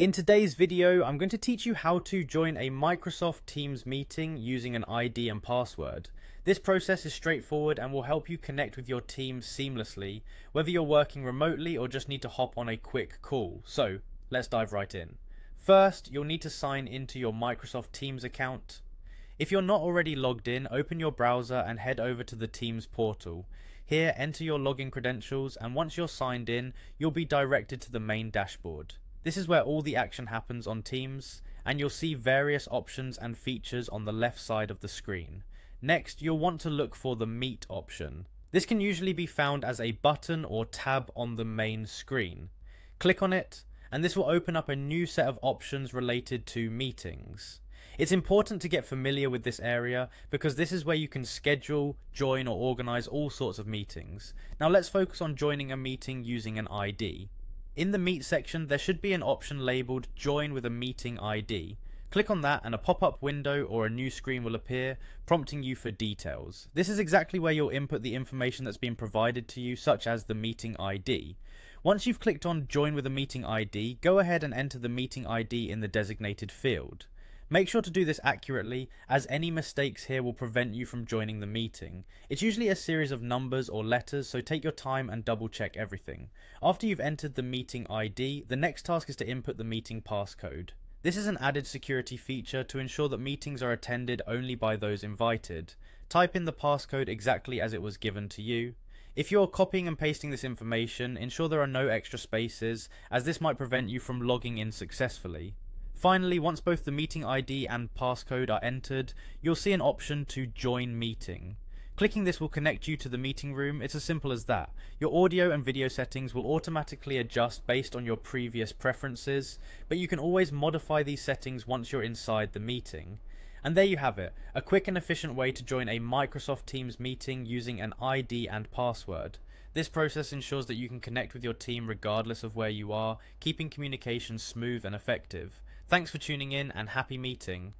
In today's video, I'm going to teach you how to join a Microsoft Teams meeting using an ID and password. This process is straightforward and will help you connect with your team seamlessly, whether you're working remotely or just need to hop on a quick call. So, let's dive right in. First, you'll need to sign into your Microsoft Teams account. If you're not already logged in, open your browser and head over to the Teams portal. Here, enter your login credentials and once you're signed in, you'll be directed to the main dashboard. This is where all the action happens on Teams, and you'll see various options and features on the left side of the screen. Next, you'll want to look for the Meet option. This can usually be found as a button or tab on the main screen. Click on it, and this will open up a new set of options related to meetings. It's important to get familiar with this area because this is where you can schedule, join or organise all sorts of meetings. Now let's focus on joining a meeting using an ID. In the Meet section, there should be an option labelled Join with a Meeting ID. Click on that and a pop-up window or a new screen will appear, prompting you for details. This is exactly where you'll input the information that's been provided to you, such as the meeting ID. Once you've clicked on Join with a Meeting ID, go ahead and enter the meeting ID in the designated field. Make sure to do this accurately, as any mistakes here will prevent you from joining the meeting. It's usually a series of numbers or letters, so take your time and double check everything. After you've entered the meeting ID, the next task is to input the meeting passcode. This is an added security feature to ensure that meetings are attended only by those invited. Type in the passcode exactly as it was given to you. If you're copying and pasting this information, ensure there are no extra spaces, as this might prevent you from logging in successfully. Finally, once both the meeting ID and passcode are entered, you'll see an option to join meeting. Clicking this will connect you to the meeting room, it's as simple as that. Your audio and video settings will automatically adjust based on your previous preferences, but you can always modify these settings once you're inside the meeting. And there you have it, a quick and efficient way to join a Microsoft Teams meeting using an ID and password. This process ensures that you can connect with your team regardless of where you are, keeping communication smooth and effective. Thanks for tuning in and happy meeting.